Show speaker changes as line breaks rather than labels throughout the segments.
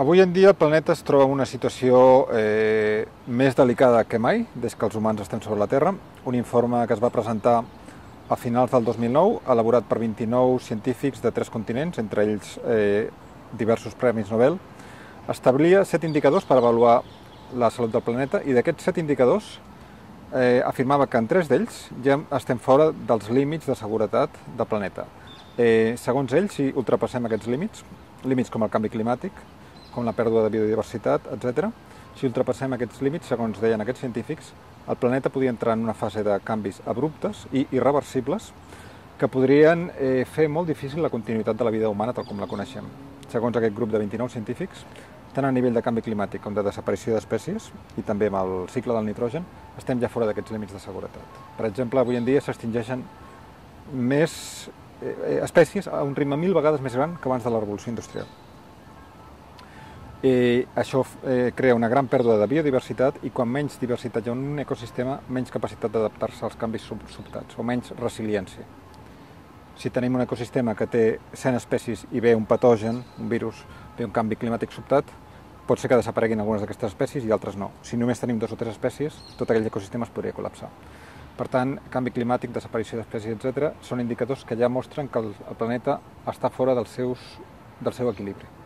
Avui en dia el planeta es troba en una situació eh, més delicada que mai, des que els humans estem sobre la Terra. Un informe que es va presentar a finals del 2009, elaborat per 29 científics de tres continents, entre ells eh, diversos premis Nobel, establia set indicadors per avaluar la salut del planeta i d'aquests set indicadors eh, afirmava que en tres d'ells ja estem fora dels límits de seguretat del planeta. Eh, segons ells, si ultrapassem aquests límits, límits com el canvi climàtic, com la pèrdua de biodiversitat, etc. Si ultrapassem aquests límits, segons deien aquests científics, el planeta podria entrar en una fase de canvis abruptes i irreversibles que podrien eh, fer molt difícil la continuïtat de la vida humana tal com la coneixem. Segons aquest grup de 29 científics, tant a nivell de canvi climàtic com de desaparició d'espècies i també amb el cicle del nitrogen, estem ja fora d'aquests límits de seguretat. Per exemple, avui en dia s'extingeixen més eh, espècies a un ritme mil vegades més gran que abans de la revolució industrial. I això eh, crea una gran pèrdua de biodiversitat i quan menys diversitat hi ha en un ecosistema, menys capacitat d'adaptar-se als canvis sobtats o menys resiliència. Si tenim un ecosistema que té 100 espècies i ve un patogen, un virus, ve un canvi climàtic sobtat, pot ser que desapareguin algunes d'aquestes espècies i altres no. Si només tenim dos o tres espècies, tot aquell ecosistema es podria col·lapsar. Per tant, canvi climàtic, desaparició d'espècies, etc., són indicadors que ja mostren que el planeta està fora dels seus, del seu equilibri.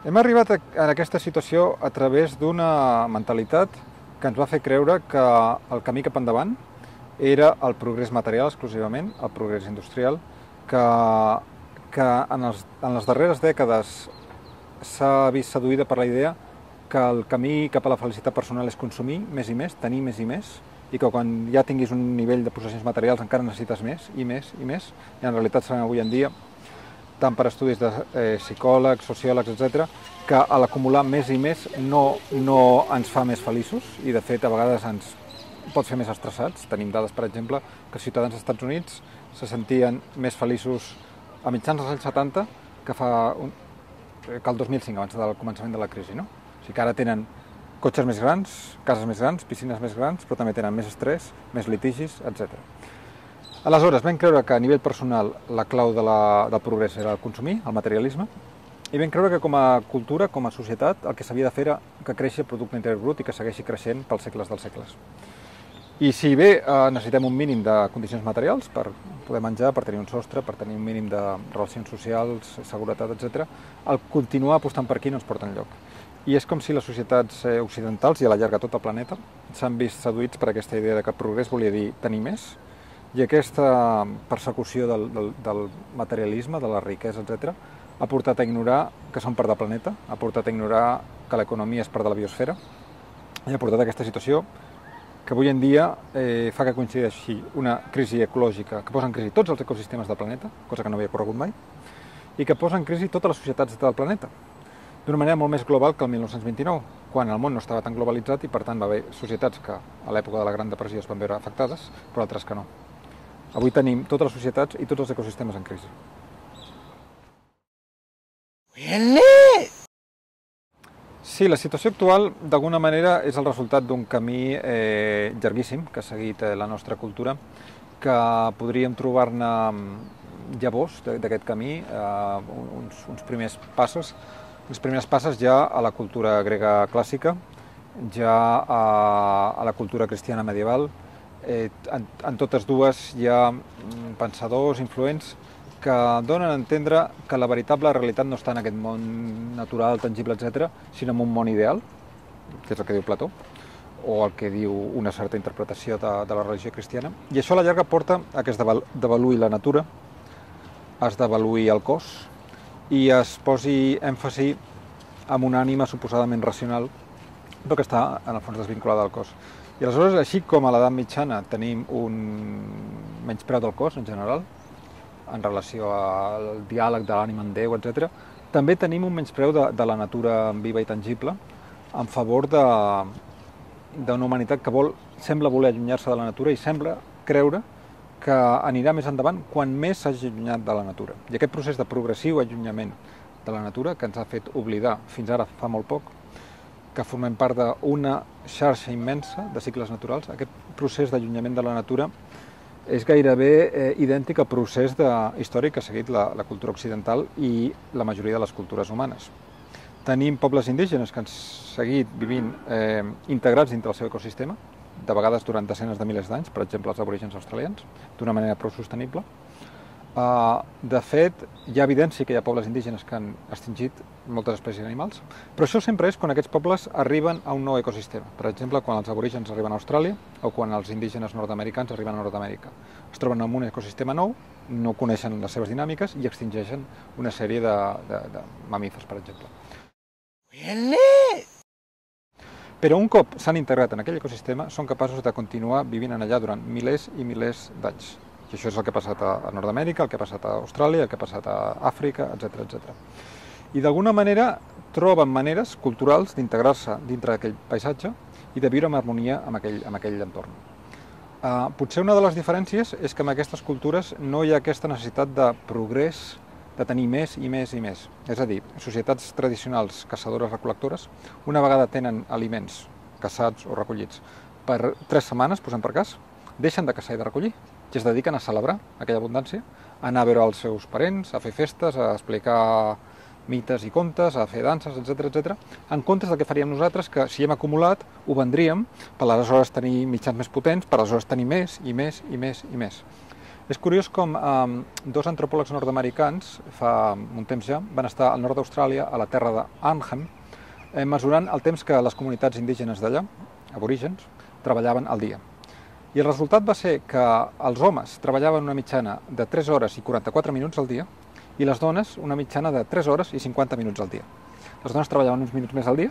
Hem arribat a, aquesta situació a través d'una mentalitat que ens va fer creure que el camí cap endavant era el progrés material exclusivament, el progrés industrial, que, que en, els, en les darreres dècades s'ha vist seduïda per la idea que el camí cap a la felicitat personal és consumir més i més, tenir més i més, i que quan ja tinguis un nivell de possessions materials encara necessites més i més i més, i en realitat sabem avui en dia tant per estudis de eh, psicòlegs, sociòlegs, etc, que a l'acumular més i més no, no ens fa més feliços i de fet a vegades ens pot fer més estressats. Tenim dades, per exemple, que ciutadans dels Estats Units se sentien més feliços a mitjans dels anys 70 que fa un, que el 2005, abans del començament de la crisi. No? O sigui que ara tenen cotxes més grans, cases més grans, piscines més grans, però també tenen més estrès, més litigis, etc. Aleshores, vam creure que a nivell personal la clau de la, del progrés era el consumir, el materialisme, i vam creure que com a cultura, com a societat, el que s'havia de fer era que creixi el producte interior brut i que segueixi creixent pels segles dels segles. I si bé eh, necessitem un mínim de condicions materials per poder menjar, per tenir un sostre, per tenir un mínim de relacions socials, seguretat, etc., el continuar apostant per aquí no ens porta enlloc. I és com si les societats eh, occidentals, i a la llarga tot el planeta, s'han vist seduïts per aquesta idea de que progrés volia dir tenir més, i aquesta persecució del, del, del materialisme, de la riquesa, etc., ha portat a ignorar que som part del planeta, ha portat a ignorar que l'economia és part de la biosfera, i ha portat a aquesta situació que avui en dia eh, fa que coincideixi una crisi ecològica que posa en crisi tots els ecosistemes del planeta, cosa que no havia corregut mai, i que posa en crisi totes les societats del planeta, d'una manera molt més global que el 1929, quan el món no estava tan globalitzat i per tant va haver societats que a l'època de la Gran Depressió es van veure afectades, però altres que no. Avui tenim totes les societats i tots els ecosistemes en crisi. Sí, la situació actual, d'alguna manera, és el resultat d'un camí eh, llarguíssim que ha seguit eh, la nostra cultura, que podríem trobar-ne mm, llavors d'aquest camí, eh, uns, uns primers passos, les primeres passes ja a la cultura grega clàssica, ja a, a la cultura cristiana medieval, eh, en, en totes dues hi ha mm, pensadors influents que donen a entendre que la veritable realitat no està en aquest món natural, tangible, etc., sinó en un món ideal, que és el que diu Plató, o el que diu una certa interpretació de, de la religió cristiana. I això a la llarga porta a que es devaluï la natura, es devaluï el cos i es posi èmfasi en una ànima suposadament racional, però que està, en el fons, desvinculada del cos. I aleshores, així com a l'edat mitjana tenim un menyspreu del cos en general, en relació al diàleg de l'ànima en Déu, etc., també tenim un menyspreu de, de la natura viva i tangible en favor d'una humanitat que vol, sembla voler allunyar-se de la natura i sembla creure que anirà més endavant quan més s'hagi allunyat de la natura. I aquest procés de progressiu allunyament de la natura, que ens ha fet oblidar fins ara fa molt poc, que formem part d'una xarxa immensa de cicles naturals. Aquest procés d'allunyament de la natura és gairebé eh, idèntic al procés de, històric que ha seguit la, la cultura occidental i la majoria de les cultures humanes. Tenim pobles indígenes que han seguit vivint eh, integrats dintre del seu ecosistema, de vegades durant desenes de milers d'anys, per exemple els aborígens australians, d'una manera prou sostenible. Uh, de fet, hi ha evidència que hi ha pobles indígenes que han extingit moltes espècies animals, però això sempre és quan aquests pobles arriben a un nou ecosistema. Per exemple, quan els aborígens arriben a Austràlia o quan els indígenes nord-americans arriben a Nord-amèrica. Es troben en un ecosistema nou, no coneixen les seves dinàmiques i extingeixen una sèrie de, de, de mamífers, per exemple. Però un cop s'han integrat en aquell ecosistema, són capaços de continuar vivint en allà durant milers i milers d'anys. I això és el que ha passat a Nord-Amèrica, el que ha passat a Austràlia, el que ha passat a Àfrica, etc etc. I d'alguna manera troben maneres culturals d'integrar-se dintre d'aquell paisatge i de viure en harmonia amb aquell, amb aquell entorn. Uh, potser una de les diferències és que en aquestes cultures no hi ha aquesta necessitat de progrés, de tenir més i més i més. És a dir, societats tradicionals caçadores-recol·lectores, una vegada tenen aliments caçats o recollits per tres setmanes, posem per cas, deixen de caçar i de recollir i es dediquen a celebrar aquella abundància, a anar a veure els seus parents, a fer festes, a explicar mites i contes, a fer danses, etc etc. en comptes del que faríem nosaltres, que si hem acumulat, ho vendríem per aleshores tenir mitjans més potents, per aleshores tenir més i més i més i més. És curiós com eh, dos antropòlegs nord-americans, fa un temps ja, van estar al nord d'Austràlia, a la terra d'Arnhem, eh, mesurant el temps que les comunitats indígenes d'allà, aborígens, treballaven al dia. I el resultat va ser que els homes treballaven una mitjana de 3 hores i 44 minuts al dia i les dones una mitjana de 3 hores i 50 minuts al dia. Les dones treballaven uns minuts més al dia,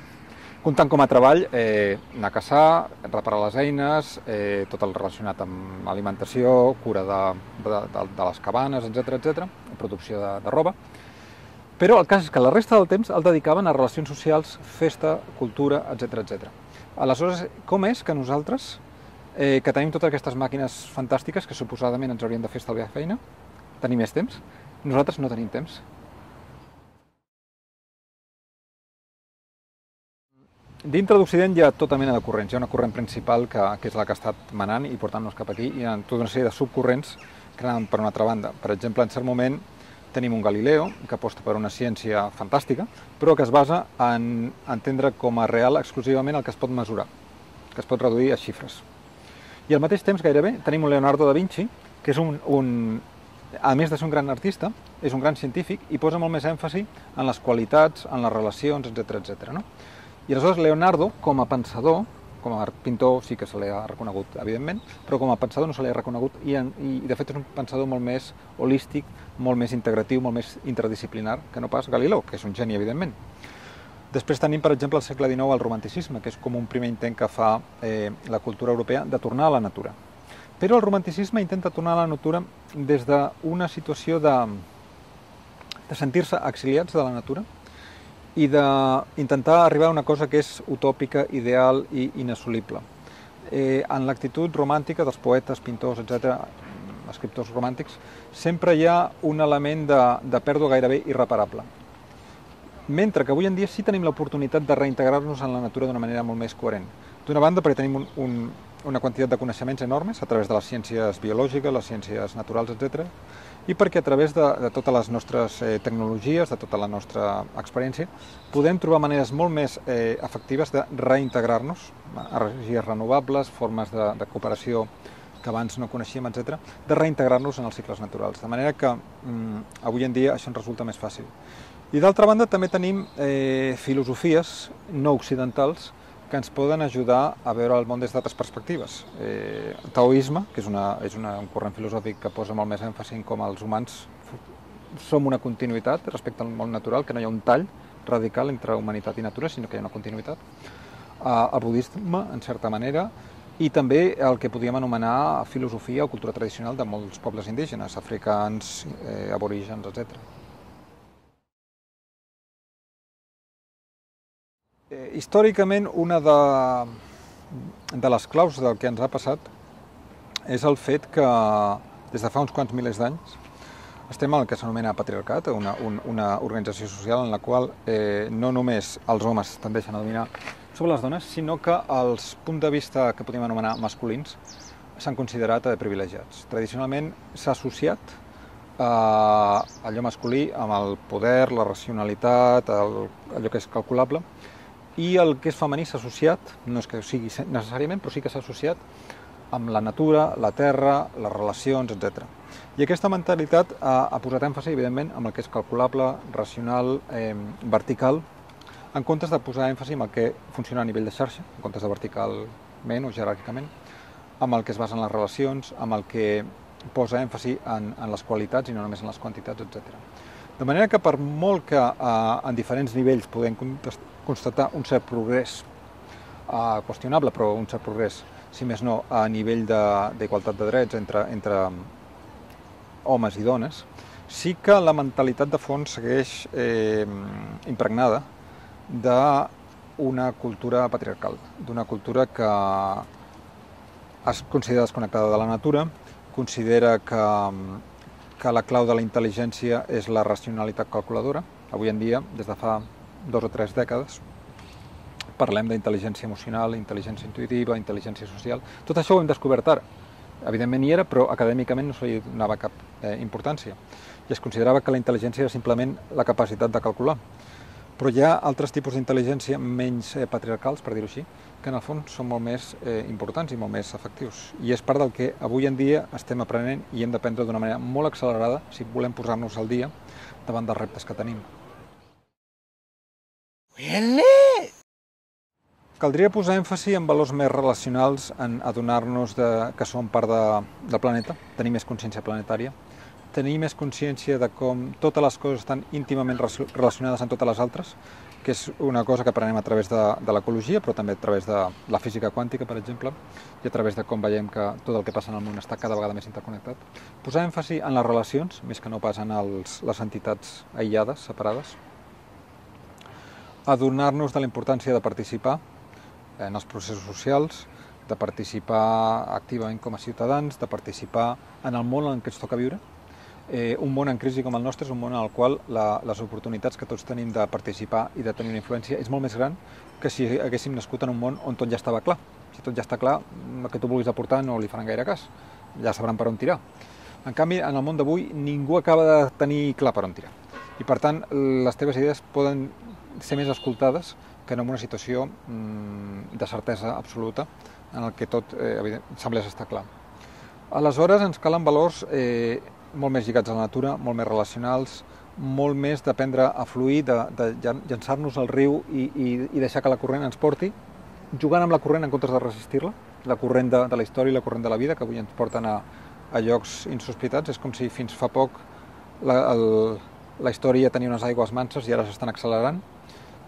comptant com a treball eh, anar a caçar, reparar les eines, eh, tot el relacionat amb alimentació, cura de, de, de, de les cabanes, etc etc, producció de, de roba. Però el cas és que la resta del temps el dedicaven a relacions socials, festa, cultura, etc etc. Aleshores, com és que nosaltres eh, que tenim totes aquestes màquines fantàstiques que suposadament ens haurien de fer estalviar feina, tenir més temps, nosaltres no tenim temps. Dintre d'Occident hi ha tota mena de corrents. Hi ha una corrent principal que, que és la que ha estat manant i portant-nos cap aquí. Hi ha tota una sèrie de subcorrents que anaven per una altra banda. Per exemple, en cert moment tenim un Galileo que aposta per una ciència fantàstica, però que es basa en entendre com a real exclusivament el que es pot mesurar, que es pot reduir a xifres. I al mateix temps, gairebé, tenim un Leonardo da Vinci, que és un, un, a més de ser un gran artista, és un gran científic i posa molt més èmfasi en les qualitats, en les relacions, etc etc. no? I aleshores Leonardo, com a pensador, com a pintor sí que se li ha reconegut, evidentment, però com a pensador no se li ha reconegut i, i de fet és un pensador molt més holístic, molt més integratiu, molt més interdisciplinar que no pas Galileu, que és un geni, evidentment. Després tenim, per exemple, al segle XIX el romanticisme, que és com un primer intent que fa eh, la cultura europea de tornar a la natura. Però el romanticisme intenta tornar a la natura des d'una situació de, de sentir-se exiliats de la natura i d'intentar arribar a una cosa que és utòpica, ideal i inassolible. Eh, en l'actitud romàntica dels poetes, pintors, etc., escriptors romàntics, sempre hi ha un element de, de pèrdua gairebé irreparable mentre que avui en dia sí tenim l'oportunitat de reintegrar-nos en la natura d'una manera molt més coherent. D'una banda, perquè tenim un, un, una quantitat de coneixements enormes a través de les ciències biològiques, les ciències naturals, etc. I perquè a través de, de totes les nostres eh, tecnologies, de tota la nostra experiència, podem trobar maneres molt més eh, efectives de reintegrar-nos, energies renovables, formes de, de cooperació que abans no coneixíem, etc., de reintegrar-nos en els cicles naturals. De manera que mm, avui en dia això ens resulta més fàcil. I d'altra banda també tenim eh, filosofies no occidentals que ens poden ajudar a veure el món des d'altres perspectives. Eh, taoisme, que és, una, és una, un corrent filosòfic que posa molt més èmfasi en com els humans som una continuïtat respecte al món natural, que no hi ha un tall radical entre humanitat i natura, sinó que hi ha una continuïtat. Eh, el budisme, en certa manera, i també el que podríem anomenar filosofia o cultura tradicional de molts pobles indígenes, africans, eh, aborígens, etc. històricament, una de, de les claus del que ens ha passat és el fet que des de fa uns quants milers d'anys estem al que s'anomena patriarcat, una, un, una organització social en la qual eh, no només els homes tendeixen a dominar sobre les dones, sinó que els punts de vista que podem anomenar masculins s'han considerat eh, privilegiats. Tradicionalment s'ha associat eh, allò masculí amb el poder, la racionalitat, el, allò que és calculable, i el que és femení s'ha associat, no és que sigui necessàriament, però sí que s'ha associat amb la natura, la terra, les relacions, etc. I aquesta mentalitat ha, ha posat èmfasi, evidentment, amb el que és calculable, racional, eh, vertical, en comptes de posar èmfasi en el que funciona a nivell de xarxa, en comptes de verticalment o jeràrquicament, amb el que es basa en les relacions, amb el que posa èmfasi en, en les qualitats i no només en les quantitats, etc. De manera que per molt que eh, en diferents nivells podem constatar un cert progrés, eh, qüestionable però un cert progrés, si més no, a nivell d'igualtat de, de drets entre, entre homes i dones, sí que la mentalitat de fons segueix eh, impregnada d'una cultura patriarcal, d'una cultura que es considera desconnectada de la natura, considera que, que la clau de la intel·ligència és la racionalitat calculadora. Avui en dia, des de fa dos o tres dècades, parlem d'intel·ligència emocional, intel·ligència intuïtiva, intel·ligència social. Tot això ho hem descobert ara. Evidentment hi era, però acadèmicament no se li donava cap eh, importància. I es considerava que la intel·ligència era simplement la capacitat de calcular. Però hi ha altres tipus d'intel·ligència menys eh, patriarcals, per dir-ho així, que en el fons són molt més eh, importants i molt més efectius. I és part del que avui en dia estem aprenent i hem d'aprendre d'una manera molt accelerada si volem posar-nos al dia davant dels reptes que tenim. Caldria posar èmfasi en valors més relacionals, en adonar-nos que som part de, del planeta, tenir més consciència planetària, tenir més consciència de com totes les coses estan íntimament relacionades amb totes les altres, que és una cosa que aprenem a través de, de l'ecologia, però també a través de la física quàntica, per exemple, i a través de com veiem que tot el que passa en el món està cada vegada més interconnectat. Posar èmfasi en les relacions, més que no pas en els, les entitats aïllades, separades. Adonar-nos de la importància de participar en els processos socials, de participar activament com a ciutadans, de participar en el món en què ens toca viure, eh, un món en crisi com el nostre és un món en el qual la, les oportunitats que tots tenim de participar i de tenir una influència és molt més gran que si haguéssim nascut en un món on tot ja estava clar. Si tot ja està clar, el que tu vulguis aportar no li faran gaire cas, ja sabran per on tirar. En canvi, en el món d'avui ningú acaba de tenir clar per on tirar. I per tant, les teves idees poden ser més escoltades que en una situació mm, de certesa absoluta en el que tot eh, semblés estar clar. Aleshores ens calen valors eh, molt més lligats a la natura, molt més relacionals, molt més d'aprendre a fluir, de, de llançar-nos al riu i, i, i deixar que la corrent ens porti, jugant amb la corrent en comptes de resistir-la, la corrent de, de la història i la corrent de la vida, que avui ens porten a, a llocs insospitats. És com si fins fa poc la, el, la història tenia unes aigües manses i ara s'estan accelerant,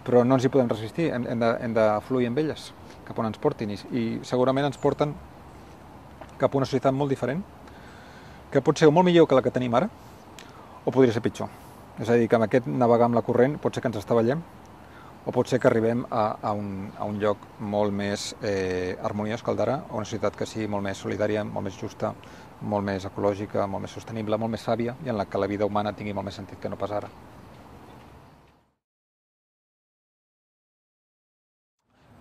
però no ens hi podem resistir, hem, hem, de, hem de fluir amb elles, cap on ens portin, i, i segurament ens porten cap a una societat molt diferent, que pot ser molt millor que la que tenim ara, o podria ser pitjor. És a dir, que amb aquest navegar amb la corrent pot ser que ens estavellem, o pot ser que arribem a, a, un, a un lloc molt més eh, harmoniós que el d'ara, una societat que sigui molt més solidària, molt més justa, molt més ecològica, molt més sostenible, molt més sàvia, i en la que la vida humana tingui molt més sentit que no pas ara.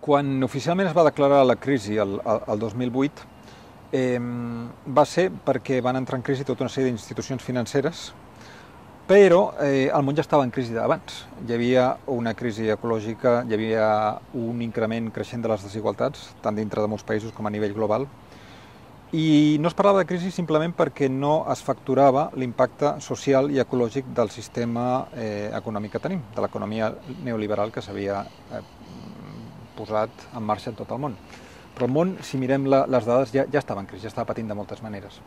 Quan oficialment es va declarar la crisi el, el, el 2008, eh, va ser perquè van entrar en crisi tota una sèrie d'institucions financeres, però eh, el món ja estava en crisi d'abans. Hi havia una crisi ecològica, hi havia un increment creixent de les desigualtats, tant dintre de molts països com a nivell global, i no es parlava de crisi simplement perquè no es facturava l'impacte social i ecològic del sistema eh, econòmic que tenim, de l'economia neoliberal que s'havia eh, posat en marxa en tot el món. Però el món, si mirem la, les dades, ja, ja estava en crisi, ja estava patint de moltes maneres.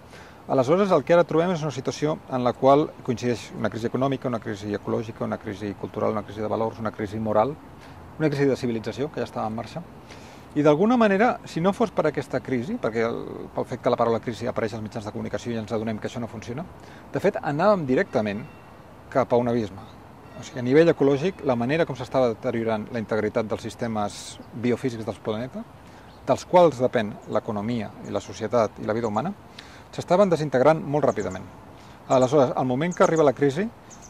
Aleshores, el que ara trobem és una situació en la qual coincideix una crisi econòmica, una crisi ecològica, una crisi cultural, una crisi de valors, una crisi moral, una crisi de civilització, que ja estava en marxa. I d'alguna manera, si no fos per aquesta crisi, perquè el, pel fet que la paraula crisi apareix als mitjans de comunicació i ens adonem que això no funciona, de fet, anàvem directament cap a un abisme. O sigui, a nivell ecològic, la manera com s'estava deteriorant la integritat dels sistemes biofísics del planeta dels quals depèn l'economia i la societat i la vida humana, s'estaven desintegrant molt ràpidament. Aleshores, al moment que arriba la crisi,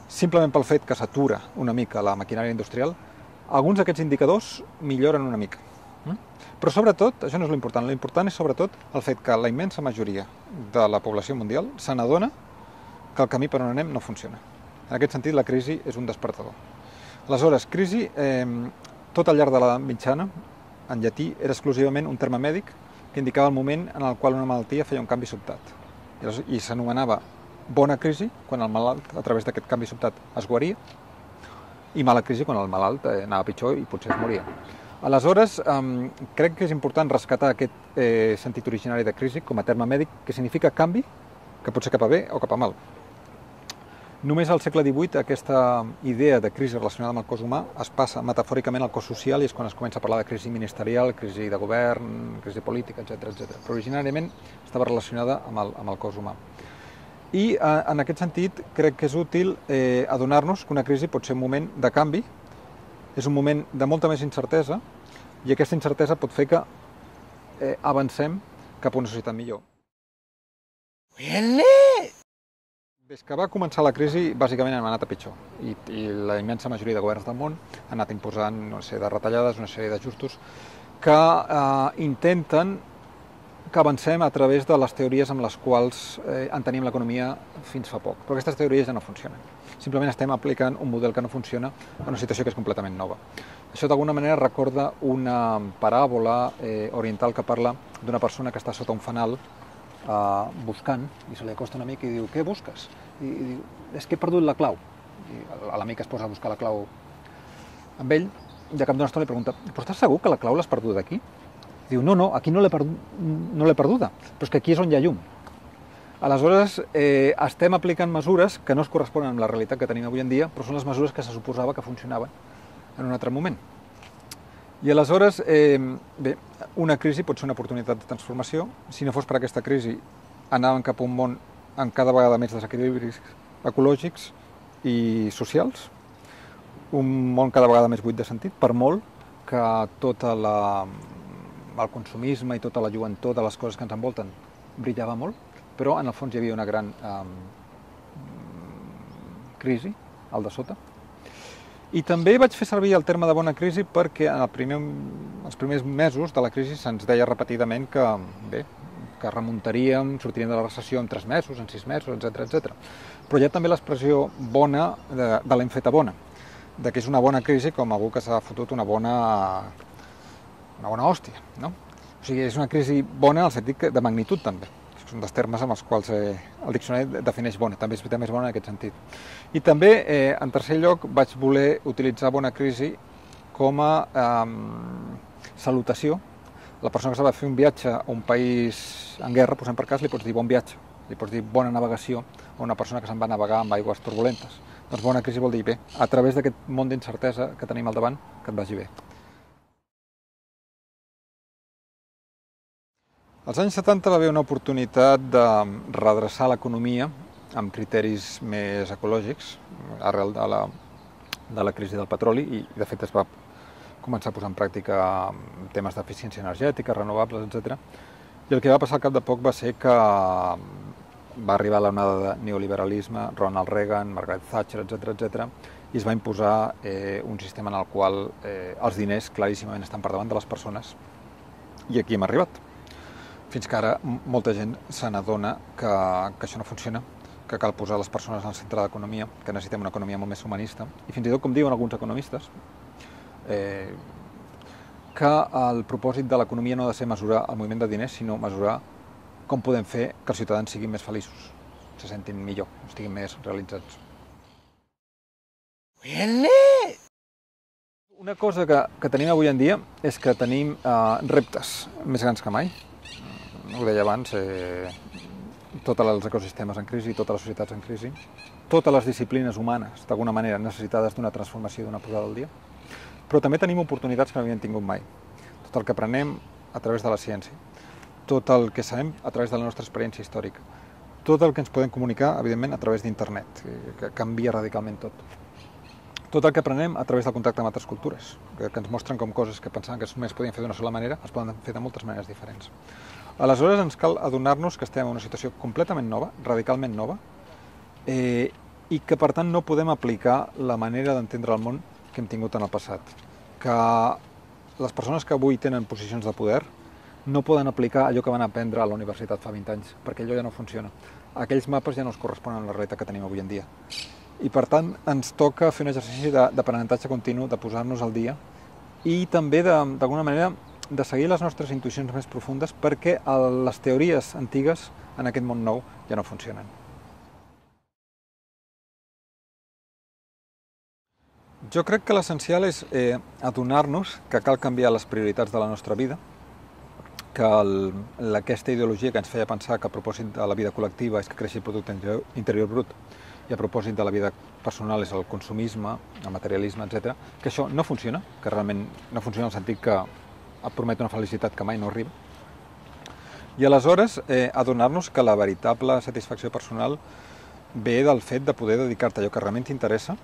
simplement pel fet que s'atura una mica la maquinària industrial, alguns d'aquests indicadors milloren una mica. Mm? Però sobretot, això no és l'important, l'important és sobretot el fet que la immensa majoria de la població mundial se n'adona que el camí per on anem no funciona. En aquest sentit, la crisi és un despertador. Aleshores, crisi, eh, tot al llarg de la mitjana, en llatí, era exclusivament un terme mèdic que indicava el moment en el qual una malaltia feia un canvi sobtat. I s'anomenava bona crisi quan el malalt, a través d'aquest canvi sobtat, es guaria, i mala crisi quan el malalt eh, anava pitjor i potser es moria. Aleshores, eh, crec que és important rescatar aquest eh, sentit originari de crisi com a terme mèdic que significa canvi, que pot ser cap a bé o cap a mal. Només al segle XVIII aquesta idea de crisi relacionada amb el cos humà es passa metafòricament al cos social i és quan es comença a parlar de crisi ministerial, crisi de govern, crisi política, etc etc. Però originàriament estava relacionada amb el, amb el cos humà. I eh, en aquest sentit crec que és útil eh, adonar-nos que una crisi pot ser un moment de canvi, és un moment de molta més incertesa i aquesta incertesa pot fer que eh, avancem cap a una societat millor. Really? Des que va començar la crisi, bàsicament hem anat a pitjor i, i la immensa majoria de governs del món han anat imposant una sèrie de retallades, una sèrie d'ajustos que eh, intenten que avancem a través de les teories amb les quals eh, entenim l'economia fins fa poc. Però aquestes teories ja no funcionen. Simplement estem aplicant un model que no funciona a una situació que és completament nova. Això d'alguna manera recorda una paràbola eh, oriental que parla d'una persona que està sota un fanal uh, buscant i se li acosta un amic i diu, què busques? I, i diu, és que he perdut la clau. I l'amic es posa a buscar la clau amb ell i a cap d'una estona li pregunta, però estàs segur que la clau l'has perdut aquí? Diu, no, no, aquí no l'he perdu no perduda, però és que aquí és on hi ha llum. Aleshores, eh, estem aplicant mesures que no es corresponen amb la realitat que tenim avui en dia, però són les mesures que se suposava que funcionaven en un altre moment. I aleshores, eh, bé, una crisi pot ser una oportunitat de transformació. Si no fos per aquesta crisi, anàvem cap a un món amb cada vegada més desequilibris ecològics i socials, un món cada vegada més buit de sentit, per molt que tot la, el consumisme i tota la lluentor de les coses que ens envolten brillava molt, però en el fons hi havia una gran eh, crisi al de sota, i també vaig fer servir el terme de bona crisi perquè en el primer, els primers mesos de la crisi se'ns deia repetidament que, bé, que remuntaríem, sortiríem de la recessió en tres mesos, en sis mesos, etc etc. Però hi ha també l'expressió bona de, de l'hem feta bona, de que és una bona crisi com algú que s'ha fotut una bona, una bona hòstia, no? O sigui, és una crisi bona en el sentit de magnitud també un dels termes amb els quals eh, el diccionari defineix bona, també és, també és bona en aquest sentit. I també, eh, en tercer lloc, vaig voler utilitzar bona crisi com a eh, salutació. La persona que s'ha de fer un viatge a un país en guerra, posem per cas, li pots dir bon viatge, li pots dir bona navegació a una persona que se'n va navegar amb aigües turbulentes. Doncs bona crisi vol dir bé, a través d'aquest món d'incertesa que tenim al davant, que et vagi bé. Als anys 70 va haver una oportunitat de redreçar l'economia amb criteris més ecològics arrel de la, de la crisi del petroli i, de fet, es va començar a posar en pràctica temes d'eficiència energètica, renovables, etc. I el que va passar al cap de poc va ser que va arribar l'onada de neoliberalisme, Ronald Reagan, Margaret Thatcher, etc etc i es va imposar eh, un sistema en el qual eh, els diners claríssimament estan per davant de les persones i aquí hem arribat fins que ara molta gent se n'adona que, que això no funciona, que cal posar les persones al centre de l'economia, que necessitem una economia molt més humanista, i fins i tot, com diuen alguns economistes, eh, que el propòsit de l'economia no ha de ser mesurar el moviment de diners, sinó mesurar com podem fer que els ciutadans siguin més feliços, se sentin millor, estiguin més realitzats. Really? Una cosa que, que tenim avui en dia és que tenim eh, reptes més grans que mai, ho deia abans, eh, tots els ecosistemes en crisi, totes les societats en crisi, totes les disciplines humanes, d'alguna manera, necessitades d'una transformació, d'una posada al dia, però també tenim oportunitats que no havíem tingut mai. Tot el que aprenem a través de la ciència, tot el que sabem a través de la nostra experiència històrica, tot el que ens podem comunicar, evidentment, a través d'internet, que canvia radicalment tot. Tot el que aprenem a través del contacte amb altres cultures, que, que ens mostren com coses que pensaven que només podien fer d'una sola manera, es poden fer de moltes maneres diferents. Aleshores ens cal adonar-nos que estem en una situació completament nova, radicalment nova, eh, i que per tant no podem aplicar la manera d'entendre el món que hem tingut en el passat. Que les persones que avui tenen posicions de poder no poden aplicar allò que van aprendre a la universitat fa 20 anys, perquè allò ja no funciona. Aquells mapes ja no es corresponen a la realitat que tenim avui en dia. I per tant ens toca fer un exercici d'aprenentatge continu, de posar-nos al dia i també d'alguna manera de seguir les nostres intuïcions més profundes perquè les teories antigues en aquest món nou ja no funcionen. Jo crec que l'essencial és eh, adonar-nos que cal canviar les prioritats de la nostra vida, que el, aquesta ideologia que ens feia pensar que a propòsit de la vida col·lectiva és que creixi el producte interior, interior brut i a propòsit de la vida personal és el consumisme, el materialisme, etc, que això no funciona, que realment no funciona en el sentit que et promet una felicitat que mai no arriba. I aleshores eh, adonar-nos que la veritable satisfacció personal ve del fet de poder dedicar-te a allò que realment t'interessa,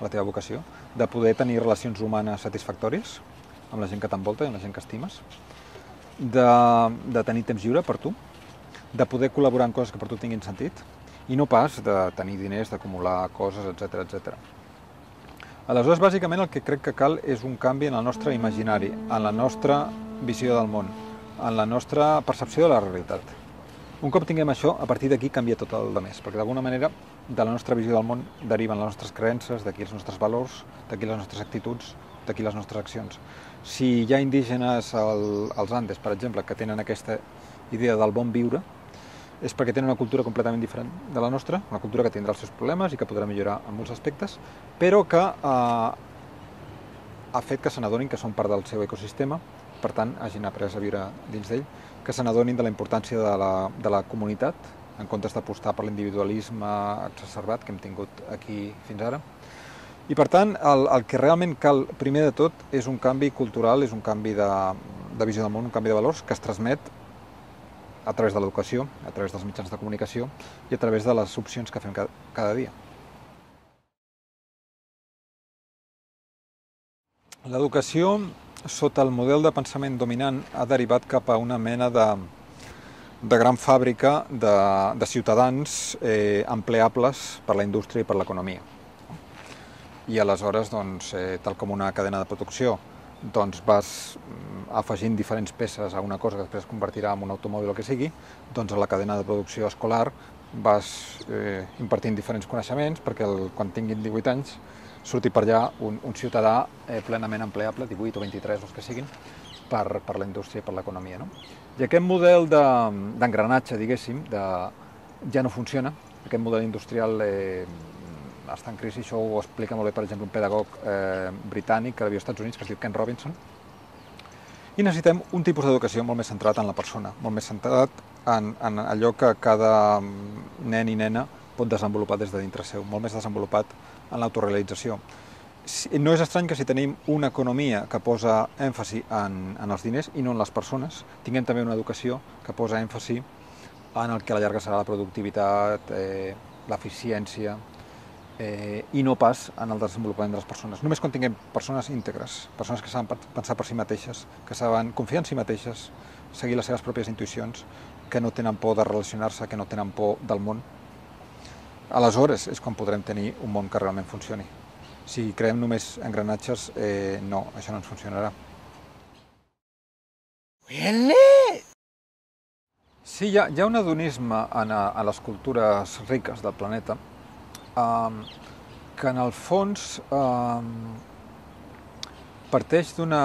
la teva vocació, de poder tenir relacions humanes satisfactòries amb la gent que t'envolta i amb la gent que estimes, de, de tenir temps lliure per tu, de poder col·laborar en coses que per tu tinguin sentit, i no pas de tenir diners, d'acumular coses, etc etc. Aleshores, bàsicament, el que crec que cal és un canvi en el nostre imaginari, en la nostra visió del món, en la nostra percepció de la realitat. Un cop tinguem això, a partir d'aquí canvia tot el més, perquè d'alguna manera de la nostra visió del món deriven les nostres creences, d'aquí els nostres valors, d'aquí les nostres actituds, d'aquí les nostres accions. Si hi ha indígenes al, als Andes, per exemple, que tenen aquesta idea del bon viure, és perquè tenen una cultura completament diferent de la nostra, una cultura que tindrà els seus problemes i que podrà millorar en molts aspectes, però que eh, ha fet que se n'adonin que són part del seu ecosistema, per tant, hagin après a viure dins d'ell, que se n'adonin de la importància de la, de la comunitat, en comptes d'apostar per l'individualisme exacerbat que hem tingut aquí fins ara. I per tant, el, el que realment cal, primer de tot, és un canvi cultural, és un canvi de, de visió del món, un canvi de valors que es transmet a través de l'educació, a través dels mitjans de comunicació i a través de les opcions que fem cada, dia. L'educació, sota el model de pensament dominant, ha derivat cap a una mena de, de gran fàbrica de, de ciutadans eh, empleables per la indústria i per l'economia. I aleshores, doncs, eh, tal com una cadena de producció, doncs vas mm, afegint diferents peces a una cosa que després es convertirà en un automòbil o que sigui, doncs a la cadena de producció escolar vas eh, impartint diferents coneixements perquè el, quan tinguin 18 anys surti per allà un, un ciutadà eh, plenament empleable, 18 o 23 els que siguin, per, per la indústria i per l'economia. No? I aquest model d'engranatge, de, diguéssim, de, ja no funciona. Aquest model industrial eh, està en crisi, això ho explica molt bé, per exemple, un pedagog eh, britànic que viu als Estats Units, que es diu Ken Robinson. I necessitem un tipus d'educació molt més centrat en la persona, molt més centrat en, en allò que cada nen i nena pot desenvolupar des de dintre seu, molt més desenvolupat en l'autorealització no és estrany que si tenim una economia que posa èmfasi en, en els diners i no en les persones, tinguem també una educació que posa èmfasi en el que a la llarga serà la productivitat, eh, l'eficiència, eh, i no pas en el desenvolupament de les persones. Només quan tinguem persones íntegres, persones que saben pensar per si mateixes, que saben confiar en si mateixes, seguir les seves pròpies intuïcions, que no tenen por de relacionar-se, que no tenen por del món, aleshores és quan podrem tenir un món que realment funcioni. Si creem només engranatges, eh, no, això no ens funcionarà. Really? Sí, hi ha, hi ha un hedonisme en, a, a les cultures riques del planeta um, que en el fons um, parteix d'una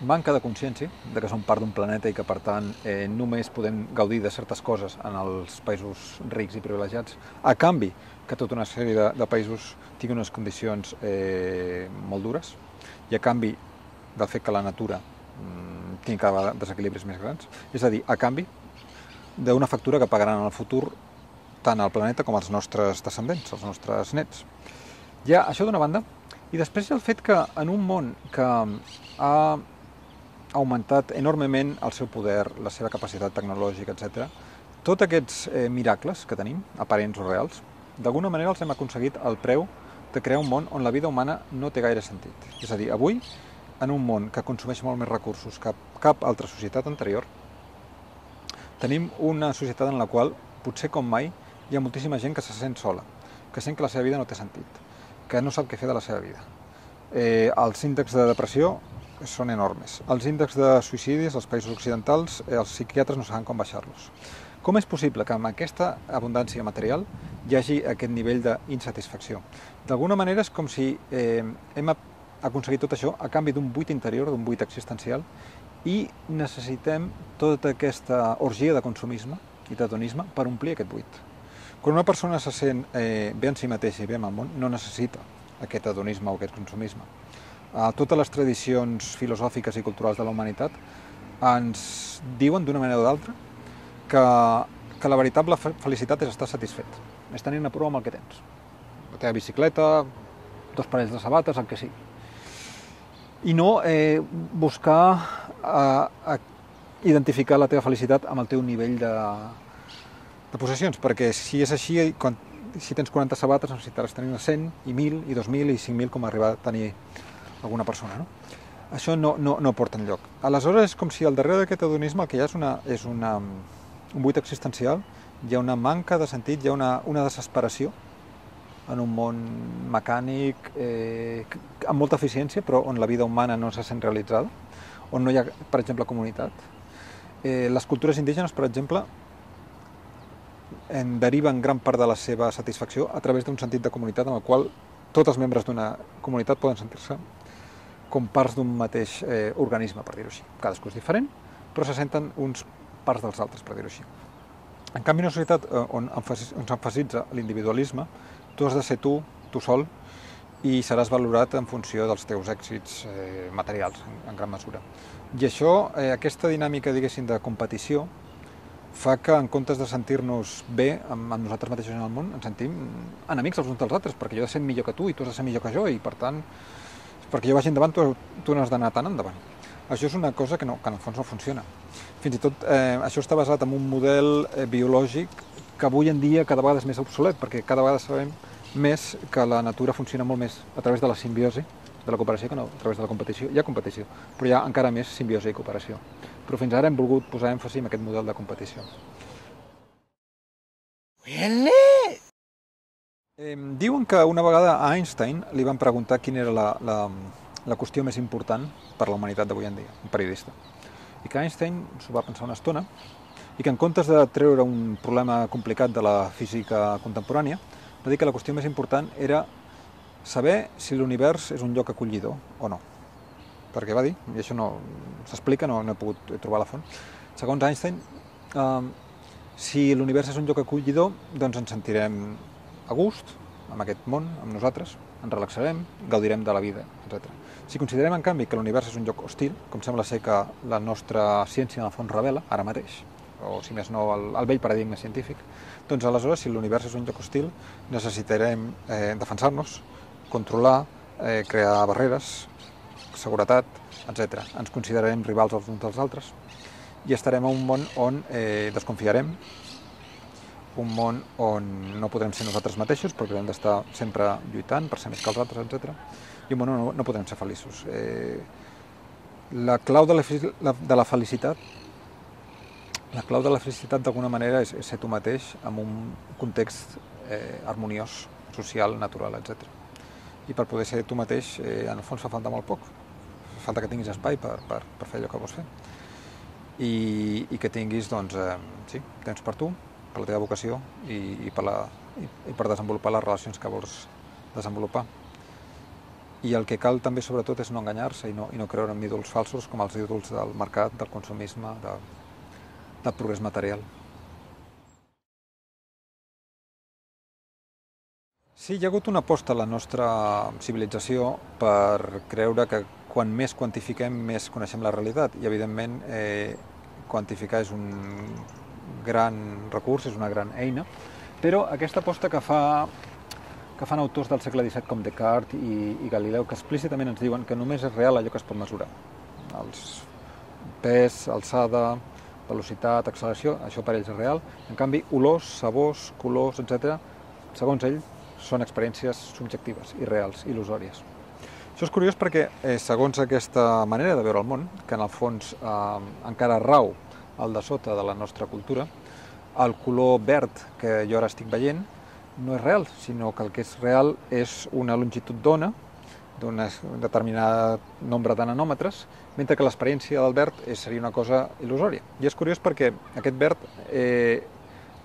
manca de consciència de que som part d'un planeta i que per tant eh, només podem gaudir de certes coses en els països rics i privilegiats a canvi que tota una sèrie de, de països tinguin unes condicions eh, molt dures i a canvi del fet que la natura mm, tingui cada vegada desequilibris més grans, és a dir, a canvi d'una factura que pagaran en el futur tant el planeta com els nostres descendents, els nostres nets. Ha això d'una banda, i després el fet que en un món que ha augmentat enormement el seu poder, la seva capacitat tecnològica, etc., tots aquests eh, miracles que tenim, aparents o reals, d'alguna manera els hem aconseguit al preu de crear un món on la vida humana no té gaire sentit. És a dir, avui, en un món que consumeix molt més recursos que cap altra societat anterior, tenim una societat en la qual, potser com mai, hi ha moltíssima gent que se sent sola, que sent que la seva vida no té sentit, que no sap què fer de la seva vida. Eh, els índexs de depressió són enormes. Els índexs de suïcidis als països occidentals, eh, els psiquiatres no saben com baixar-los. Com és possible que amb aquesta abundància material hi hagi aquest nivell d'insatisfacció? D'alguna manera és com si eh, hem aconseguit tot això a canvi d'un buit interior, d'un buit existencial, i necessitem tota aquesta orgia de consumisme i d'hedonisme per omplir aquest buit. Quan una persona se sent eh, bé en si mateixa i bé amb el món, no necessita aquest hedonisme o aquest consumisme. Uh, totes les tradicions filosòfiques i culturals de la humanitat ens diuen d'una manera o d'altra que, que la veritable felicitat és estar satisfet, és tenir una prova amb el que tens. La teva bicicleta, dos parells de sabates, el que sigui. I no eh, buscar eh, identificar la teva felicitat amb el teu nivell de, de possessions, perquè si és així, quan, si tens 40 sabates necessitaràs tenir 100 i 1.000 i 2.000 i 5.000 com arribar a tenir alguna persona. No? Això no, no, no porta enlloc. Aleshores és com si al darrere d'aquest hedonisme que ha és, una, és una, un buit existencial, hi ha una manca de sentit, hi ha una, una desesperació en un món mecànic eh, amb molta eficiència, però on la vida humana no se sent realitzada, on no hi ha, per exemple, comunitat. Eh, les cultures indígenes, per exemple, en deriven gran part de la seva satisfacció a través d'un sentit de comunitat en el qual tots els membres d'una comunitat poden sentir-se com parts d'un mateix eh, organisme, per dir-ho així. Cadascú és diferent, però se senten uns parts dels altres, per dir-ho així. En canvi, una societat eh, on, on s'emfasitza l'individualisme, tu has de ser tu, tu sol, i seràs valorat en funció dels teus èxits eh, materials, en, en gran mesura. I això, eh, aquesta dinàmica, diguéssim, de competició, fa que en comptes de sentir-nos bé amb, nosaltres mateixos en el món, ens sentim enemics els uns dels altres, perquè jo he de ser millor que tu i tu has de ser millor que jo, i per tant, perquè jo vagi endavant, tu, tu no has d'anar tan endavant. Això és una cosa que, no, que en el fons no funciona. Fins i tot eh, això està basat en un model eh, biològic que avui en dia cada vegada és més obsolet, perquè cada vegada sabem més que la natura funciona molt més a través de la simbiosi, de la cooperació, que no a través de la competició. Hi ha competició, però hi ha encara més simbiosi i cooperació però fins ara hem volgut posar èmfasi en aquest model de competició. Really? Diuen que una vegada a Einstein li van preguntar quina era la, la, la qüestió més important per a la humanitat d'avui en dia, un periodista. I que Einstein s'ho va pensar una estona i que en comptes de treure un problema complicat de la física contemporània, va dir que la qüestió més important era saber si l'univers és un lloc acollidor o no perquè va dir, i això no s'explica, no, no he pogut trobar la font, segons Einstein, eh, si l'univers és un lloc acollidor, doncs ens sentirem a gust amb aquest món, amb nosaltres, ens relaxarem, gaudirem de la vida, etc. Si considerem, en canvi, que l'univers és un lloc hostil, com sembla ser que la nostra ciència en el fons revela, ara mateix, o si més no el, el vell paradigma científic, doncs aleshores, si l'univers és un lloc hostil, necessitarem eh, defensar-nos, controlar, eh, crear barreres, seguretat, etc. Ens considerarem rivals els uns dels altres i estarem en un món on eh, desconfiarem, un món on no podrem ser nosaltres mateixos perquè hem d'estar sempre lluitant per ser més que els altres, etc. I un món on no, no podrem ser feliços. Eh, la clau de la, de la felicitat la clau de la felicitat d'alguna manera és, ser tu mateix en un context eh, harmoniós, social, natural, etc. I per poder ser tu mateix, eh, en el fons fa falta molt poc falta que tinguis espai per, per, per fer allò que vols fer. I, i que tinguis, doncs, eh, sí, temps per tu, per la teva vocació i, i, per la, i, i per desenvolupar les relacions que vols desenvolupar. I el que cal també, sobretot, és no enganyar-se i, no, i no creure en ídols falsos com els ídols del mercat, del consumisme, de, del progrés material. Sí, hi ha hagut una aposta a la nostra civilització per creure que quan més quantifiquem, més coneixem la realitat. I, evidentment, eh, quantificar és un gran recurs, és una gran eina, però aquesta aposta que, fa, que fan autors del segle XVII com Descartes i, i Galileu, que explícitament ens diuen que només és real allò que es pot mesurar. Els pes, alçada, velocitat, acceleració, això per ells és real. En canvi, olors, sabors, colors, etc., segons ell, són experiències subjectives, irreals, il·lusòries. Això és curiós perquè, eh, segons aquesta manera de veure el món, que en el fons eh, encara rau al de sota de la nostra cultura, el color verd que jo ara estic veient no és real, sinó que el que és real és una longitud d'ona d'un determinat nombre de nanòmetres, mentre que l'experiència del verd seria una cosa il·lusòria. I és curiós perquè aquest verd eh,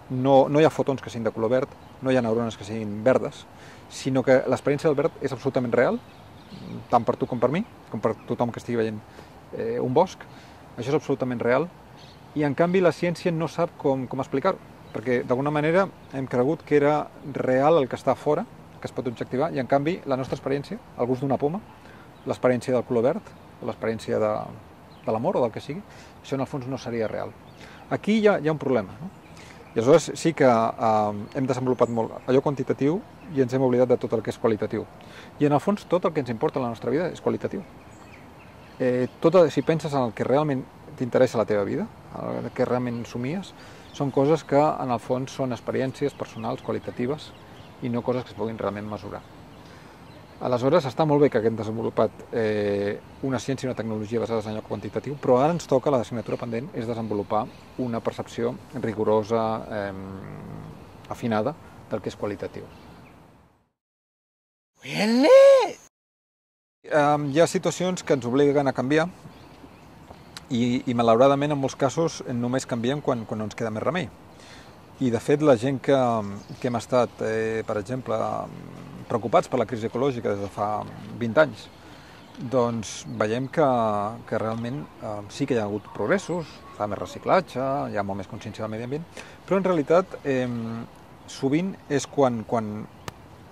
no, no hi ha fotons que siguin de color verd, no hi ha neurones que siguin verdes, sinó que l'experiència del verd és absolutament real, tant per tu com per mi, com per tothom que estigui veient eh, un bosc. Això és absolutament real i en canvi la ciència no sap com, com explicar-ho, perquè d'alguna manera hem cregut que era real el que està fora, que es pot objectivar, i en canvi la nostra experiència, el gust d'una poma, l'experiència del color verd, l'experiència de, de l'amor o del que sigui, això en el fons no seria real. Aquí hi ha, hi ha un problema. No? I aleshores sí que eh, hem desenvolupat molt allò quantitatiu i ens hem oblidat de tot el que és qualitatiu. I en el fons tot el que ens importa a la nostra vida és qualitatiu. Eh, tot, si penses en el que realment t'interessa la teva vida, el que realment somies, són coses que en el fons són experiències personals, qualitatives, i no coses que es puguin realment mesurar. Aleshores, està molt bé que haguem desenvolupat eh, una ciència i una tecnologia basades en allò quantitatiu, però ara ens toca, la assignatura pendent, és desenvolupar una percepció rigorosa, eh, afinada, del que és qualitatiu. Really? Eh, hi ha situacions que ens obliguen a canviar i, i malauradament en molts casos només canviem quan, quan no ens queda més remei. I de fet la gent que, que hem estat, eh, per exemple, preocupats per la crisi ecològica des de fa 20 anys, doncs veiem que, que realment eh, sí que hi ha hagut progressos, fa més reciclatge, hi ha molt més consciència del medi ambient, però en realitat eh, sovint és quan, quan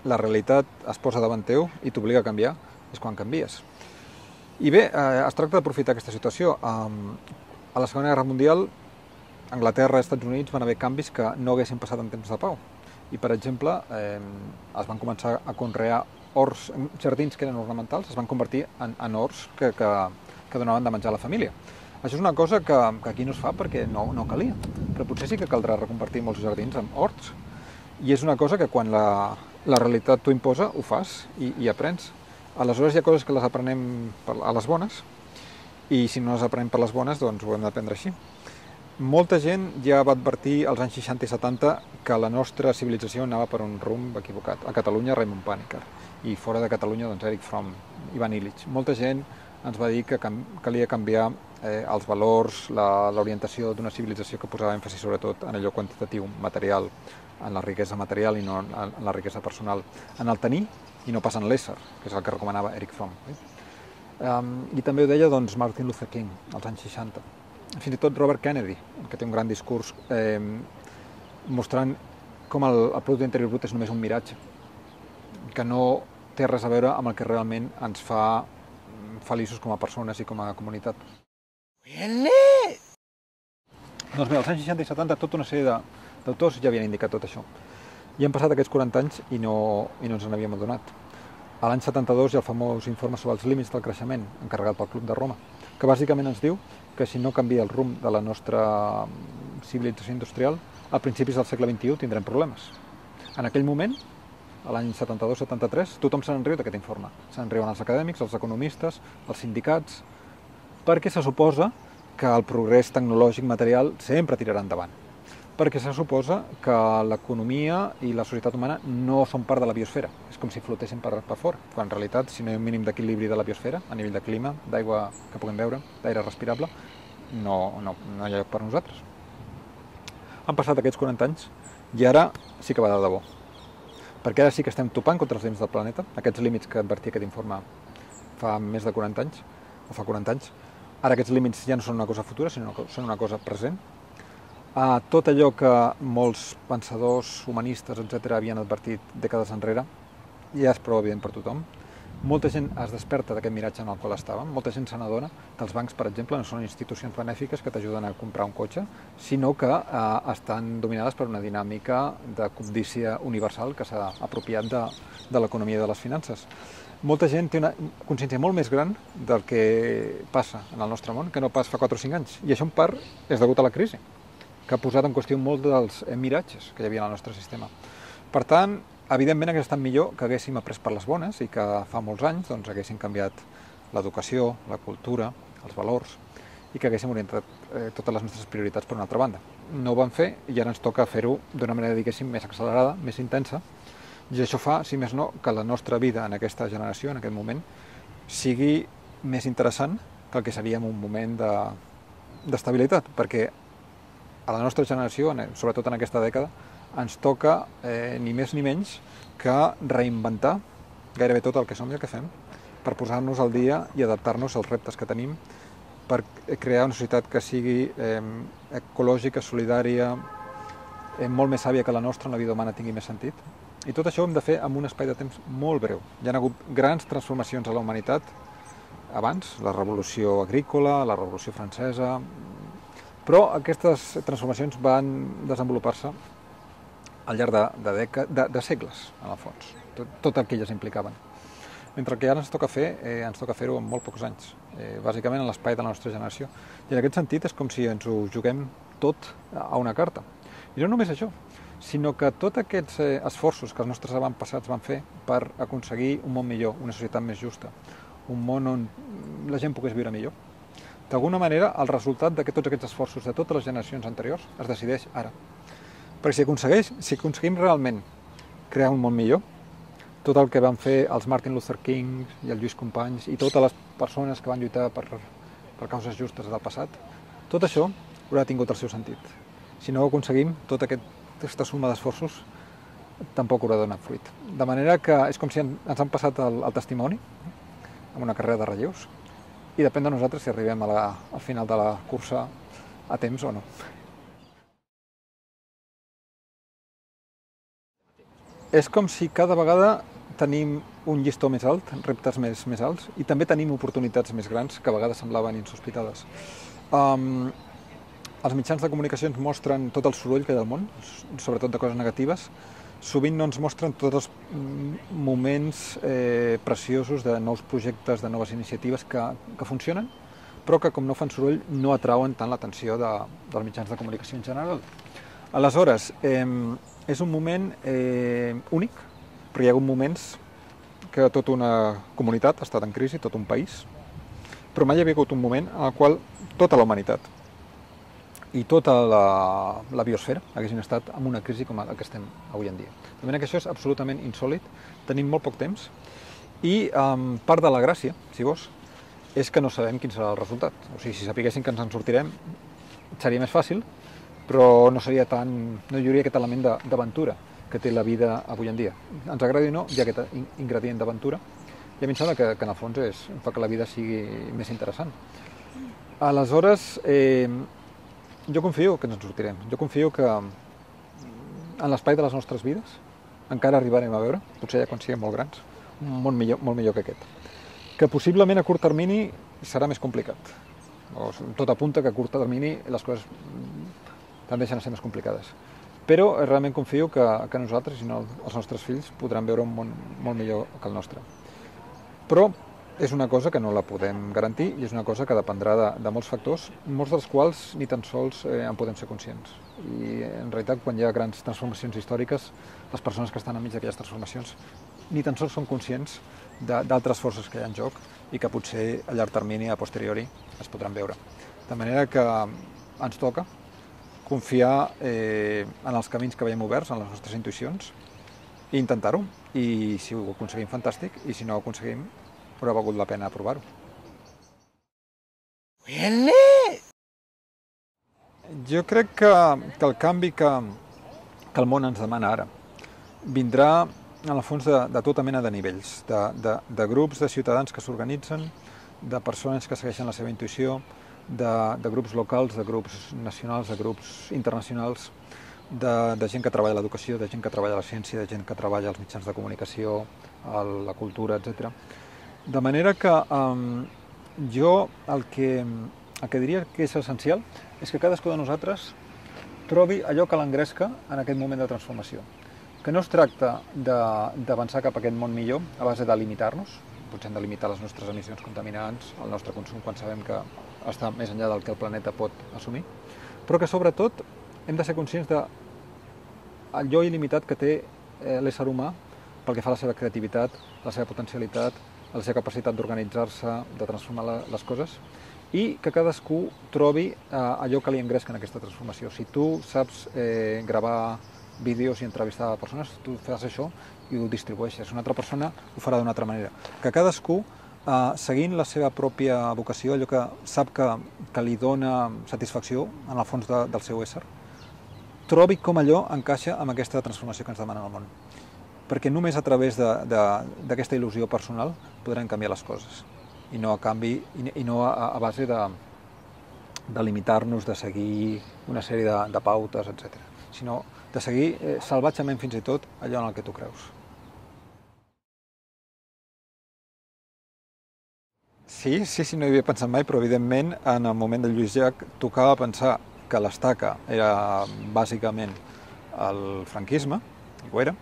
la realitat es posa davant teu i t'obliga a canviar, és quan canvies. I bé, eh, es tracta d'aprofitar aquesta situació. Um, a la Segona Guerra Mundial, Anglaterra i Estats Units van haver canvis que no haguessin passat en temps de pau. I, per exemple, eh, es van començar a conrear horts, jardins que eren ornamentals, es van convertir en, en horts que, que, que donaven de menjar a la família. Això és una cosa que, que aquí no es fa perquè no, no calia, però potser sí que caldrà reconvertir molts jardins en horts. I és una cosa que quan la, la realitat t'ho imposa, ho fas i, i aprens. Aleshores hi ha coses que les aprenem a les bones i si no les aprenem per les bones, doncs ho hem d'aprendre així. Molta gent ja va advertir als anys 60 i 70 que la nostra civilització anava per un rumb equivocat. A Catalunya, Raymond Panikkar, i fora de Catalunya, doncs, Eric Fromm, Ivan Illich. Molta gent ens va dir que calia canviar eh, els valors, l'orientació d'una civilització que posava èmfasi sobretot en allò quantitatiu, material, en la riquesa material i no en la riquesa personal, en el tenir i no pas en l'ésser, que és el que recomanava Eric Fromm. Eh? Um, I també ho deia doncs, Martin Luther King, als anys 60. Fins i tot Robert Kennedy, que té un gran discurs eh, mostrant com el, el Producte Interior Brut és només un miratge, que no té res a veure amb el que realment ens fa feliços com a persones i com a comunitat. Really? Doncs bé, als anys 60 i 70 tota una sèrie d'autors ja havien indicat tot això. I han passat aquests 40 anys i no, i no ens n'havíem adonat. A l'any 72 hi ha el famós informe sobre els límits del creixement, encarregat pel Club de Roma, que bàsicament ens diu que si no canvia el rumb de la nostra civilització industrial, a principis del segle XXI tindrem problemes. En aquell moment, a l'any 72-73, tothom se n'enriu d'aquest informe. Se n'enriuen els acadèmics, els economistes, els sindicats, perquè se suposa que el progrés tecnològic material sempre tirarà endavant perquè se suposa que l'economia i la societat humana no són part de la biosfera. És com si flotessin per, per fora, quan en realitat, si no hi ha un mínim d'equilibri de la biosfera, a nivell de clima, d'aigua que puguem veure, d'aire respirable, no, no, no hi ha lloc per nosaltres. Han passat aquests 40 anys i ara sí que va de debò. Perquè ara sí que estem topant contra els límits del planeta, aquests límits que advertia aquest informe fa més de 40 anys, o fa 40 anys, ara aquests límits ja no són una cosa futura, sinó que són una cosa present, a tot allò que molts pensadors, humanistes, etc., havien advertit dècades enrere, ja és prou evident per tothom. Molta gent es desperta d'aquest miratge en el qual estàvem, molta gent se n'adona que els bancs, per exemple, no són institucions benèfiques que t'ajuden a comprar un cotxe, sinó que eh, estan dominades per una dinàmica de cobdícia universal que s'ha apropiat de, de l'economia de les finances. Molta gent té una consciència molt més gran del que passa en el nostre món que no pas fa 4 o 5 anys, i això en part és degut a la crisi que ha posat en qüestió molt dels miratges que hi havia en el nostre sistema. Per tant, evidentment hauria estat millor que haguéssim après per les bones i que fa molts anys doncs, haguéssim canviat l'educació, la cultura, els valors i que haguéssim orientat eh, totes les nostres prioritats per una altra banda. No ho vam fer i ara ens toca fer-ho d'una manera, diguéssim, més accelerada, més intensa, I això fa, si més no, que la nostra vida en aquesta generació, en aquest moment, sigui més interessant que el que seria en un moment d'estabilitat, de, perquè a la nostra generació, sobretot en aquesta dècada, ens toca eh, ni més ni menys que reinventar gairebé tot el que som i el que fem per posar-nos al dia i adaptar-nos als reptes que tenim per crear una societat que sigui eh, ecològica, solidària, eh, molt més sàvia que la nostra, on la vida humana tingui més sentit. I tot això ho hem de fer en un espai de temps molt breu. Hi ha hagut grans transformacions a la humanitat abans, la revolució agrícola, la revolució francesa, però aquestes transformacions van desenvolupar-se al llarg de, de, deca, de, de segles, en el fons, tot, tot el que elles implicaven. Mentre que ara ens toca fer, eh, ens toca fer-ho en molt pocs anys, eh, bàsicament en l'espai de la nostra generació. I en aquest sentit és com si ens ho juguem tot a una carta. I no només això, sinó que tots aquests eh, esforços que els nostres avantpassats van fer per aconseguir un món millor, una societat més justa, un món on la gent pogués viure millor, d'alguna manera el resultat de tots aquests esforços de totes les generacions anteriors es decideix ara. Perquè si, aconsegueix, si aconseguim realment crear un món millor, tot el que van fer els Martin Luther King i el Lluís Companys i totes les persones que van lluitar per, per causes justes del passat, tot això haurà tingut el seu sentit. Si no ho aconseguim, tota aquest, aquesta suma d'esforços tampoc haurà donat fruit. De manera que és com si ens han passat el, el testimoni amb una carrera de relleus i depèn de nosaltres si arribem a la, al final de la cursa a temps o no. És com si cada vegada tenim un llistó més alt, reptes més, més alts, i també tenim oportunitats més grans que a vegades semblaven insospitades. Um, els mitjans de comunicació ens mostren tot el soroll que hi ha al món, sobretot de coses negatives. Sovint no ens mostren tots els moments eh, preciosos de nous projectes, de noves iniciatives que, que funcionen, però que com no fan soroll no atrauen tant l'atenció de, dels mitjans de comunicació en general. Aleshores, eh, és un moment eh, únic, perquè hi ha hagut moments que tota una comunitat ha estat en crisi, tot un país, però mai hi havia hagut un moment en el qual tota la humanitat i tota la, la biosfera haguessin estat en una crisi com la que estem avui en dia. De manera que això és absolutament insòlid, tenim molt poc temps i um, part de la gràcia, si vols, és que no sabem quin serà el resultat. O sigui, si sapiguéssim que ens en sortirem, seria més fàcil, però no seria tan, no hi hauria aquest element d'aventura que té la vida avui en dia. Ens agradi o no, hi ha aquest ingredient d'aventura i a mi em sembla que, que en el fons és, fa que la vida sigui més interessant. Aleshores, eh, jo confio que ens en sortirem. Jo confio que en l'espai de les nostres vides encara arribarem a veure, potser ja quan siguem molt grans, un món millor, molt millor que aquest. Que possiblement a curt termini serà més complicat. O tot apunta que a curt termini les coses tendeixen a ser més complicades però realment confio que, que nosaltres, i no els nostres fills, podran veure un món molt millor que el nostre. Però és una cosa que no la podem garantir i és una cosa que dependrà de, de molts factors, molts dels quals ni tan sols eh, en podem ser conscients. I en realitat, quan hi ha grans transformacions històriques, les persones que estan enmig d'aquelles transformacions ni tan sols són conscients d'altres forces que hi ha en joc i que potser a llarg termini, a posteriori, es podran veure. De manera que ens toca, confiar eh, en els camins que veiem oberts, en les nostres intuïcions, i intentar-ho. I si ho aconseguim, fantàstic, i si no ho aconseguim, haurà valgut la pena provar-ho. Jo crec que, que el canvi que, que el món ens demana ara vindrà en el fons de, de tota mena de nivells, de, de, de grups de ciutadans que s'organitzen, de persones que segueixen la seva intuïció, de, de grups locals, de grups nacionals, de grups internacionals, de, de gent que treballa a l'educació, de gent que treballa a la ciència, de gent que treballa als mitjans de comunicació, a la cultura, etc. De manera que um, jo el que, el que diria que és essencial és que cadascú de nosaltres trobi allò que l'engresca en aquest moment de transformació. Que no es tracta d'avançar cap a aquest món millor a base de limitar-nos, potser hem de limitar les nostres emissions contaminants, el nostre consum quan sabem que està més enllà del que el planeta pot assumir, però que sobretot hem de ser conscients de allò il·limitat que té eh, l'ésser humà pel que fa a la seva creativitat, la seva potencialitat, la seva capacitat d'organitzar-se, de transformar les coses, i que cadascú trobi eh, allò que li engresca en aquesta transformació. Si tu saps eh, gravar vídeos i entrevistar persones, tu fas això i ho distribueixes. Una altra persona ho farà d'una altra manera. Que cadascú, eh, seguint la seva pròpia vocació, allò que sap que, que li dona satisfacció en el fons de, del seu ésser, trobi com allò encaixa amb aquesta transformació que ens demana el món. Perquè només a través d'aquesta il·lusió personal podrem canviar les coses i no a canvi i, i no a, a base de, de limitar-nos, de seguir una sèrie de, de pautes, etc. sinó de seguir eh, salvatgement fins i tot allò en el que tu creus. Sí, sí, sí, no hi havia pensat mai, però evidentment en el moment del Lluís Llach tocava pensar que l'estaca era bàsicament el franquisme, i ho era,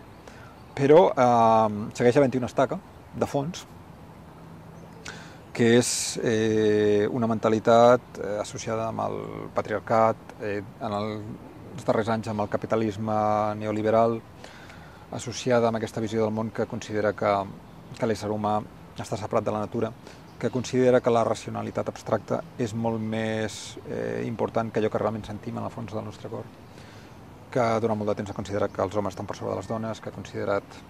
però eh, segueix havent-hi una estaca de fons que és eh, una mentalitat eh, associada amb el patriarcat, eh, en el, els darrers anys amb el capitalisme neoliberal, associada amb aquesta visió del món que considera que, que l'ésser humà està separat de la natura, que considera que la racionalitat abstracta és molt més eh, important que allò que realment sentim en el fons del nostre cor, que durant molt de temps ha considerat que els homes estan per sobre de les dones, que ha considerat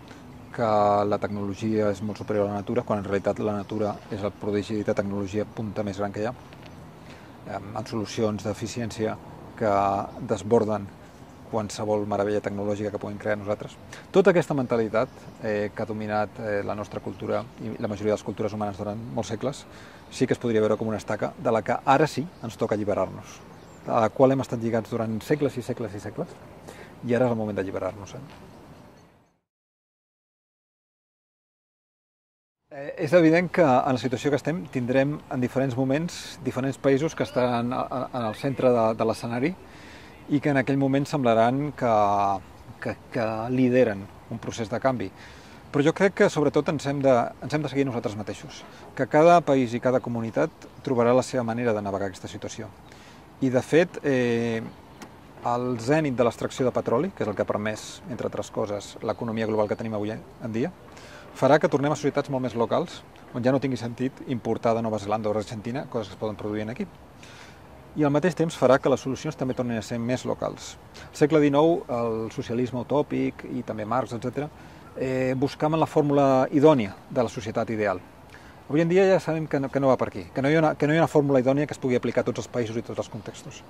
que la tecnologia és molt superior a la natura, quan en realitat la natura és el prodigi de tecnologia punta més gran que hi ha, amb solucions d'eficiència que desborden qualsevol meravella tecnològica que puguem crear nosaltres. Tota aquesta mentalitat eh, que ha dominat eh, la nostra cultura i la majoria de les cultures humanes durant molts segles sí que es podria veure com una estaca de la que ara sí ens toca alliberar-nos, a la qual hem estat lligats durant segles i segles i segles, i ara és el moment d'alliberar-nos. Eh? Eh, és evident que en la situació que estem tindrem en diferents moments diferents països que estan en el centre de, de l'escenari i que en aquell moment semblaran que, que, que lideren un procés de canvi. Però jo crec que sobretot ens hem, de, ens hem de seguir nosaltres mateixos, que cada país i cada comunitat trobarà la seva manera de navegar aquesta situació. I de fet, eh, el zènit de l'extracció de petroli, que és el que ha permès, entre altres coses, l'economia global que tenim avui en dia, farà que tornem a societats molt més locals, on ja no tingui sentit importar de Nova Zelanda o Argentina coses que es poden produir aquí. I al mateix temps farà que les solucions també tornin a ser més locals. Al segle XIX, el socialisme utòpic i també Marx, etc., eh, buscaven la fórmula idònia de la societat ideal. Avui en dia ja sabem que no, que no va per aquí, que no, hi ha una, que no hi ha una fórmula idònia que es pugui aplicar a tots els països i tots els contextos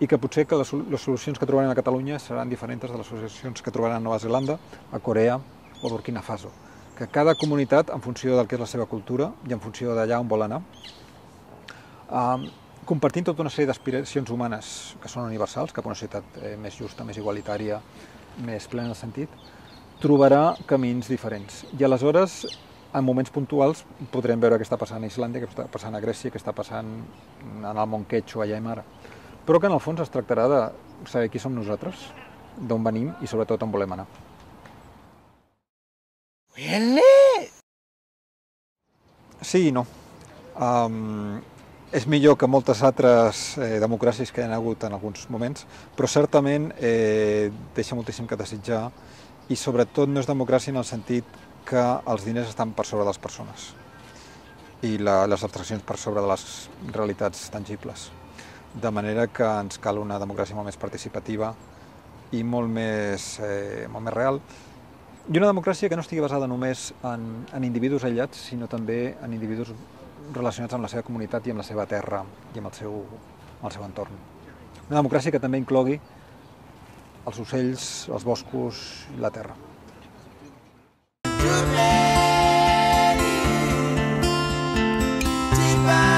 i que potser que les, les solucions que trobaran a Catalunya seran diferents de les solucions que trobaran a Nova Zelanda, a Corea o a Burkina Faso que cada comunitat, en funció del que és la seva cultura i en funció d'allà on vol anar, eh, compartint tota una sèrie d'aspiracions humanes que són universals, cap a una societat eh, més justa, més igualitària, més plena de sentit, trobarà camins diferents. I aleshores, en moments puntuals, podrem veure què està passant a Islàndia, què està passant a Grècia, què està passant en el món allà i mare. Però que en el fons es tractarà de saber qui som nosaltres, d'on venim i sobretot on volem anar. Really? Sí i no. Um, és millor que moltes altres eh, democràcies que hi ha hagut en alguns moments, però certament eh, deixa moltíssim que desitjar i sobretot no és democràcia en el sentit que els diners estan per sobre de les persones i la, les abstraccions per sobre de les realitats tangibles de manera que ens cal una democràcia molt més participativa i molt més, eh, molt més real, i una democràcia que no estigui basada només en, en individus aïllats, sinó també en individus relacionats amb la seva comunitat i amb la seva terra i amb el seu, amb el seu entorn. Una democràcia que també inclogui els ocells, els boscos i la terra. Goodbye.